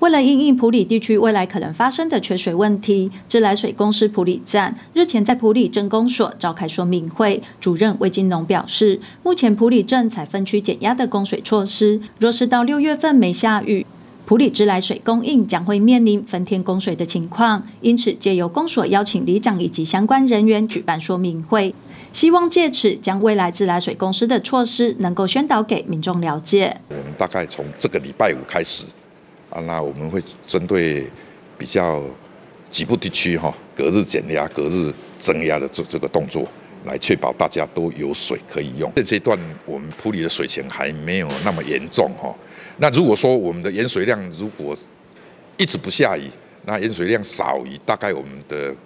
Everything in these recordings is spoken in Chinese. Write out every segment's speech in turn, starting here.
为了应应普里地区未来可能发生的缺水问题，自来水公司普里站日前在普里镇公所召开说明会。主任魏金龙表示，目前普里镇采分区减压的供水措施，若是到六月份没下雨，普里自来水供应将会面临分天供水的情况。因此，借由公所邀请里长以及相关人员举办说明会，希望借此将未来自来水公司的措施能够宣导给民众了解。我们大概从这个礼拜五开始。啊，那我们会针对比较局部地区哈，隔日减压、隔日增压的这这个动作，来确保大家都有水可以用。这阶段我们铺里的水情还没有那么严重哈。那如果说我们的盐水量如果一直不下雨，那盐水量少于大概我们的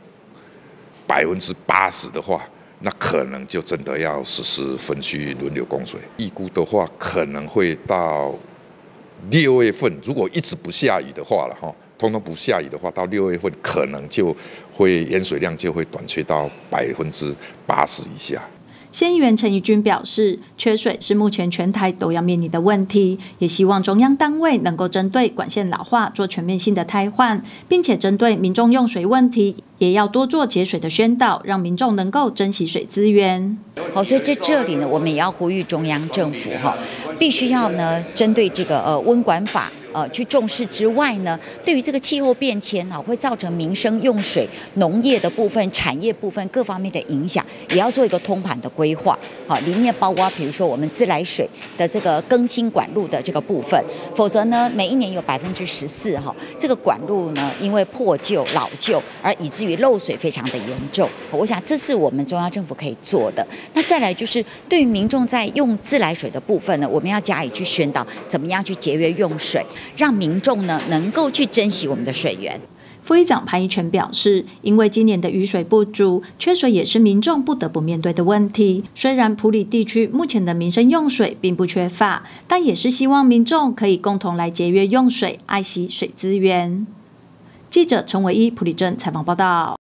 百分之八十的话，那可能就真的要实施分区轮流供水。预估的话，可能会到。六月份如果一直不下雨的话了哈，通通不下雨的话，到六月份可能就会盐水量就会短缺到百分之八十以下。县议员陈怡君表示，缺水是目前全台都要面临的问题，也希望中央单位能够针对管线老化做全面性的汰换，并且针对民众用水问题，也要多做节水的宣导，让民众能够珍惜水资源。好，所以在这里呢，我们也要呼吁中央政府哈，必须要呢针对这个呃温管法。呃，去重视之外呢，对于这个气候变迁啊，会造成民生用水、农业的部分、产业部分各方面的影响，也要做一个通盘的规划。好，里面包括比如说我们自来水的这个更新管路的这个部分，否则呢，每一年有百分之十四哈，这个管路呢因为破旧老旧而以至于漏水非常的严重。我想这是我们中央政府可以做的。那再来就是对于民众在用自来水的部分呢，我我们要加以去宣导，怎么样去节约用水。让民众呢能够去珍惜我们的水源。副议长潘一全表示，因为今年的雨水不足，缺水也是民众不得不面对的问题。虽然普里地区目前的民生用水并不缺乏，但也是希望民众可以共同来节约用水，爱惜水资源。记者陈伟一普里镇采访报道。